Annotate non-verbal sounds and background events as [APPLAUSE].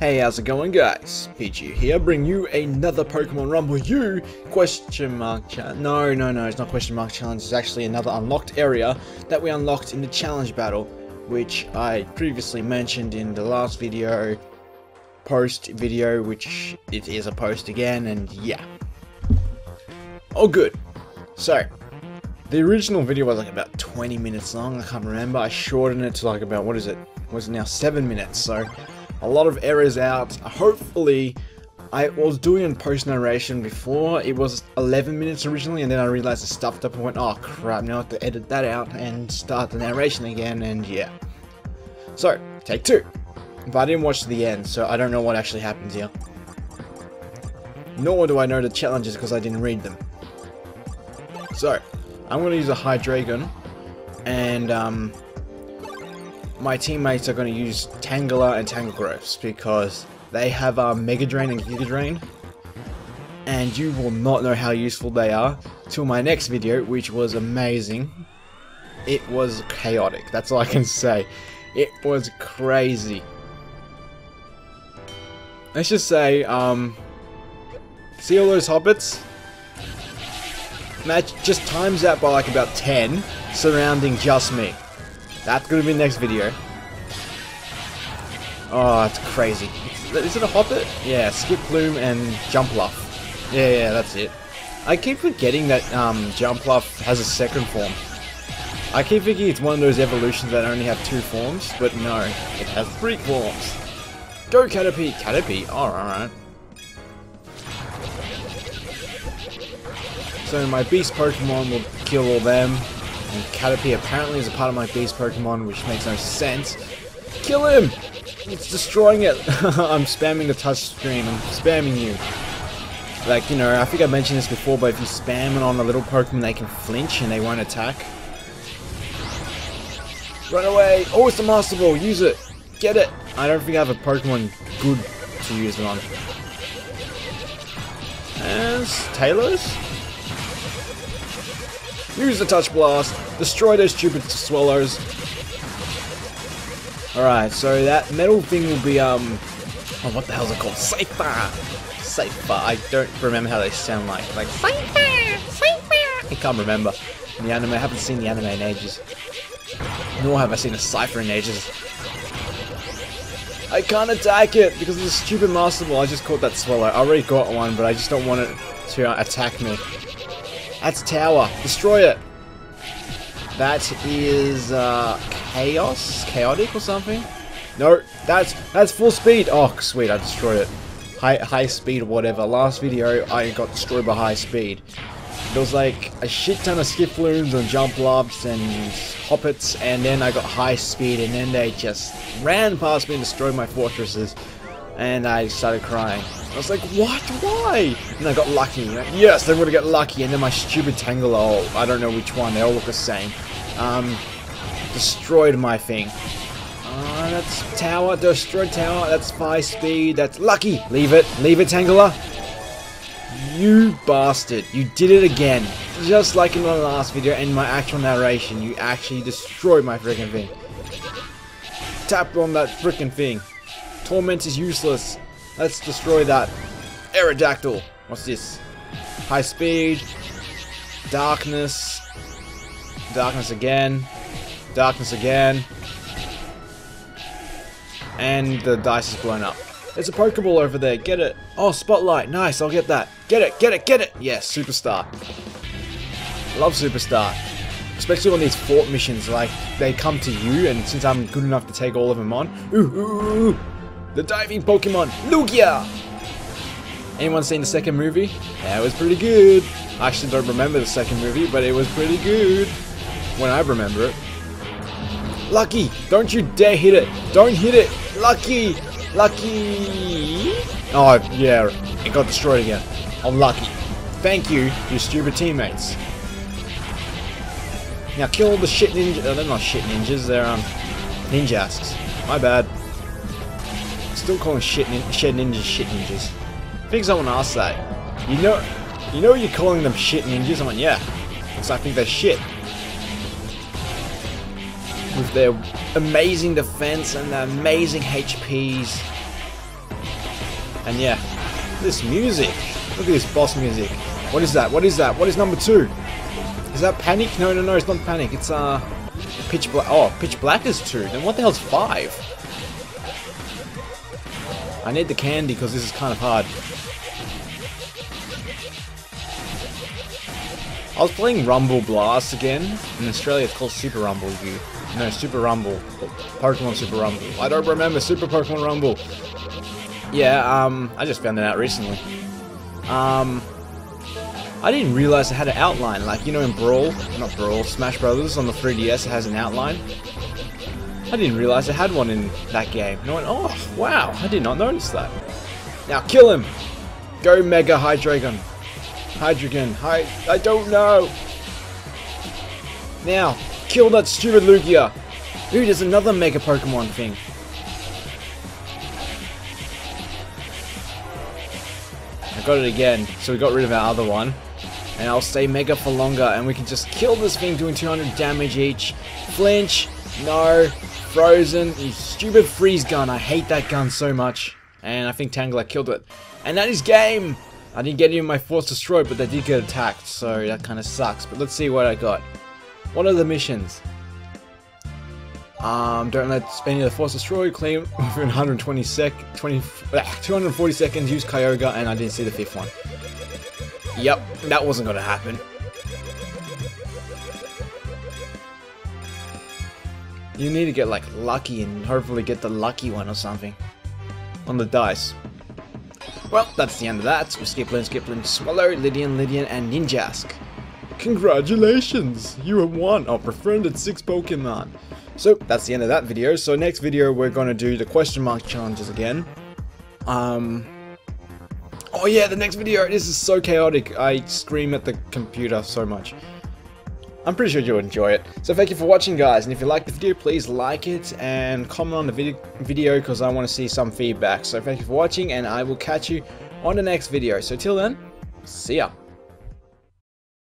Hey, how's it going guys? PG here, bring you another Pokemon Rumble U question mark challenge. No, no, no, it's not question mark challenge, it's actually another unlocked area that we unlocked in the challenge battle, which I previously mentioned in the last video, post video, which it is a post again, and yeah. Oh good. So, the original video was like about 20 minutes long, I can't remember, I shortened it to like about, what is it, was it now 7 minutes, so a lot of errors out. Hopefully, I was doing a post narration before. It was 11 minutes originally, and then I realized I stuffed up and went, oh crap, now I have to edit that out and start the narration again, and yeah. So, take two. But I didn't watch the end, so I don't know what actually happens here. Nor do I know the challenges because I didn't read them. So, I'm going to use a Hydreigon, and um, my teammates are going to use Tangela and Tangrowths because they have um, Mega Drain and Giga Drain. And you will not know how useful they are till my next video, which was amazing. It was chaotic, that's all I can say. It was crazy. Let's just say, um, see all those hobbits? Match just times that by like about 10, surrounding just me. That's gonna be next video. Oh, it's crazy. Is it a Hoppip? Yeah, Skiploom and Jumpluff. Yeah, yeah, that's it. I keep forgetting that um, Jumpluff has a second form. I keep thinking it's one of those evolutions that only have two forms, but no, it has three forms. Go Caterpie! Caterpie? Alright. So my Beast Pokemon will kill all them, and Caterpie apparently is a part of my Beast Pokemon, which makes no sense. Kill him! It's destroying it! [LAUGHS] I'm spamming the touch screen, I'm spamming you. Like, you know, I think I mentioned this before, but if you spam it on a little Pokemon, they can flinch and they won't attack. Run away! Oh, it's the Master Ball! Use it! Get it! I don't think I have a Pokemon good to use it on. And Taillow's? Use the Touch Blast. Destroy those stupid swallows. Alright, so that metal thing will be, um... Oh, what the hell is it called? Cypher! Cypher. I don't remember how they sound like. Like, Cypher! Cypher! I can't remember. In the anime, I haven't seen the anime in ages. Nor have I seen a Cypher in ages. I can't attack it because of the stupid Master Ball. I just caught that swallow. I already got one, but I just don't want it to attack me. That's tower. Destroy it. That is uh, chaos, chaotic or something. No, that's that's full speed. Oh, sweet! I destroyed it. High high speed or whatever. Last video I got destroyed by high speed. There was like a shit ton of Skiplooms and Jumpluffs and Hoppips, and then I got high speed, and then they just ran past me and destroyed my fortresses, and I started crying. I was like, what? Why? And I got lucky. Yes, I'm gonna get lucky. And then my stupid Tangela, oh, I don't know which one, they all look the same. Um, destroyed my thing. Uh, that's tower, destroyed tower, that's 5 speed, that's lucky. Leave it, leave it, Tangela. You bastard, you did it again. Just like in the last video and my actual narration, you actually destroyed my freaking thing. Tap on that freaking thing. Torment is useless. Let's destroy that. Aerodactyl. What's this? High speed. Darkness. Darkness again. Darkness again. And the dice is blown up. There's a Pokeball over there. Get it. Oh, Spotlight. Nice. I'll get that. Get it. Get it. Get it. Yes, Superstar. Love Superstar. Especially on these fort missions, like, they come to you, and since I'm good enough to take all of them on, ooh, ooh, ooh, the diving Pokemon, Lugia! Anyone seen the second movie? It was pretty good. I actually don't remember the second movie, but it was pretty good. When I remember it. Lucky! Don't you dare hit it! Don't hit it! Lucky! Lucky! Oh, yeah, it got destroyed again. I'm lucky. Thank you, you stupid teammates. Now kill all the shit ninjas. Oh, they're not shit ninjas, they're um, ninjasks. My bad. Still calling shit nin shed ninjas shit ninjas. I want to ask that. You know, you know you're calling them shit ninjas? I went, yeah. Because I think they're shit. With their amazing defense and their amazing HPs. And yeah, this music. Look at this boss music. What is that? What is that? What is number two? Is that Panic? No, no, no, it's not Panic. It's, uh, Pitch Black. Oh, Pitch Black is two. Then what the hell's five? I need the candy because this is kind of hard. I was playing Rumble Blast again. In Australia, it's called Super Rumble U. No, Super Rumble. Pokemon Super Rumble. I don't remember Super Pokemon Rumble. Yeah, um, I just found that out recently. Um, I didn't realize it had an outline. Like, you know in Brawl, not Brawl, Smash Brothers on the 3DS, it has an outline. I didn't realize I had one in that game. And I went, oh, wow, I did not notice that. Now, kill him! Go Mega Hydreigon. Hydreigon. Hy I don't know. Now, kill that stupid Lugia. Ooh, there's another Mega Pokemon thing. I got it again, so we got rid of our other one. And I'll stay Mega for longer, and we can just kill this thing doing 200 damage each. Flinch. No. Frozen. You stupid freeze gun. I hate that gun so much. And I think Tangler killed it. And that is game! I didn't get any of my force destroyed, but they did get attacked, so that kind of sucks. But let's see what I got. What are the missions? Um, don't let any of the force destroy, claim [LAUGHS] within 120 sec, 20, 240 seconds, use Kyogre, and I didn't see the fifth one. Yep, that wasn't gonna happen. You need to get like lucky and hopefully get the lucky one or something. On the dice. Well, that's the end of that. With Skiploom, Skiploom, Swallow, Lydian, Lydian, and Ninjask. Congratulations! You have won or befriended six Pokemon. So, that's the end of that video. So, next video, we're to do the question mark challenges again. Um... Oh yeah, the next video, this is so chaotic. I scream at the computer so much. I'm pretty sure you'll enjoy it. So thank you for watching guys, and if you like the video, please like it and comment on the video because I want to see some feedback. So thank you for watching, and I will catch you on the next video. So till then, see ya.